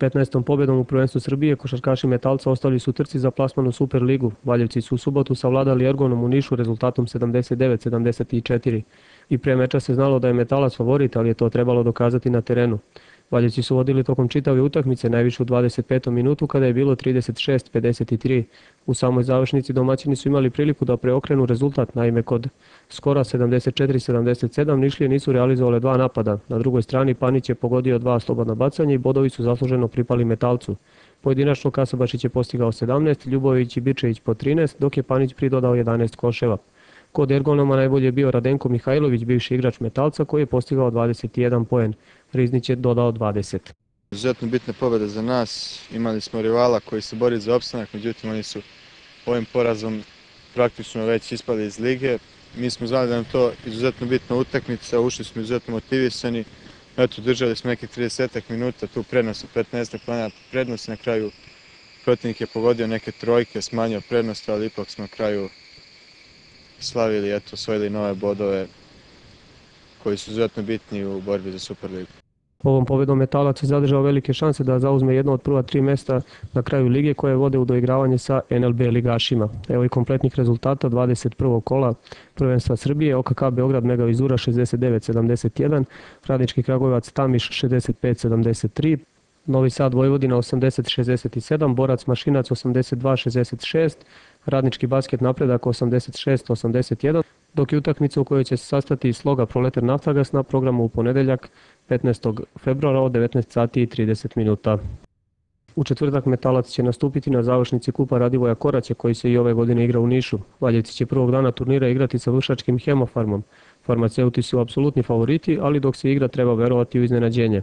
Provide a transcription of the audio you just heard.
15. pobjedom u prvenstvu Srbije košarkaši Metalca ostali su trci za plasman u Superligu. Valjevci su u subotu savladali Ergonom u Nišu rezultatom 79-74 i pre meča se znalo da je Metalac favorit, ali je to trebalo dokazati na terenu. Valjevci su vodili tokom čitave utakmice najviše u 25. minutu kada je bilo 36-53. U samoj završnici domaćini su imali priliku da preokrenu rezultat, naime kod skora 74-77 Nišlije nisu realizovale dva napada. Na drugoj strani Panić je pogodio dva slobodna bacanja i bodovi su zasluženo pripali Metalcu. Pojedinačno Kasabašić je postigao 17, Ljubović i Bičević po 13, dok je Panić pridodao 11 koševa. Kod ergonoma najbolje je bio Radenko Mihajlović, bivši igrač Metalca, koji je postigao 21 poen. Riznić je dodao 20. Izuzetno bitna pobjeda za nas. Imali smo rivala koji se bori za opstanak, međutim oni su ovim porazom praktično već ispali iz lige. Mi smo znali da nam to izuzetno bitna utakmica, ušli smo izuzetno motivisani. Eto, držali smo nekih 30 minuta, tu prednost od 15 plana prednost, na kraju protivnik je pogodio neke trojke, smanjio prednost, ali ipak smo na kraju slavili, eto, osvojili nove bodove koji su izuzetno bitni u borbi za Superligu. Ovom pobedom Metalac je zadržao velike šanse da zauzme jedno od prva tri mesta na kraju lige koje vode u doigravanje sa NLB ligašima. Evo i kompletnih rezultata 21. kola prvenstva Srbije, OKK Beograd Mega Vizura 69-71, Radnički Kragujevac Tamiš 65-73, Novi Sad Vojvodina 80-67, Borac Mašinac 82-66, Radnički basket napredak 86-81, dok je utakmica u kojoj će se sastati sloga Proletar Naftagas na programu u ponedeljak 15. februara od 19 sati i 30 minuta. U četvrtak Metalac će nastupiti na završnici Kupa Radivoja Koraće koji se i ove godine igra u Nišu. Valjevci će prvog dana turnira igrati sa vršačkim hemofarmom. Farmaceuti su apsolutni favoriti, ali dok se igra treba verovati u iznenađenje.